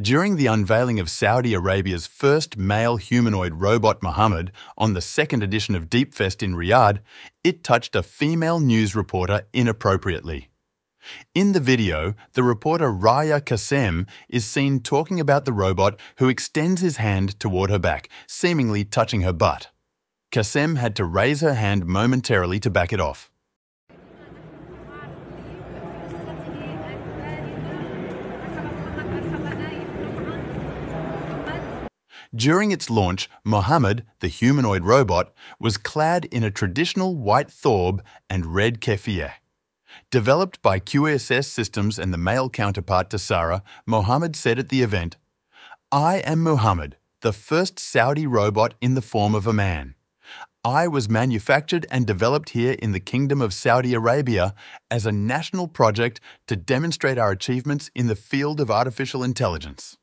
During the unveiling of Saudi Arabia's first male humanoid robot Mohammed on the second edition of Deepfest in Riyadh, it touched a female news reporter inappropriately. In the video, the reporter Rawya Kassem is seen talking about the robot who extends his hand toward her back, seemingly touching her butt. Kassem had to raise her hand momentarily to back it off. During its launch, Mohammed, the humanoid robot, was clad in a traditional white thobe and red keffiyeh. Developed by QSS Systems and the male counterpart to Sarah, Mohammed said at the event, I am Mohammed, the first Saudi robot in the form of a man. I was manufactured and developed here in the Kingdom of Saudi Arabia as a national project to demonstrate our achievements in the field of artificial intelligence.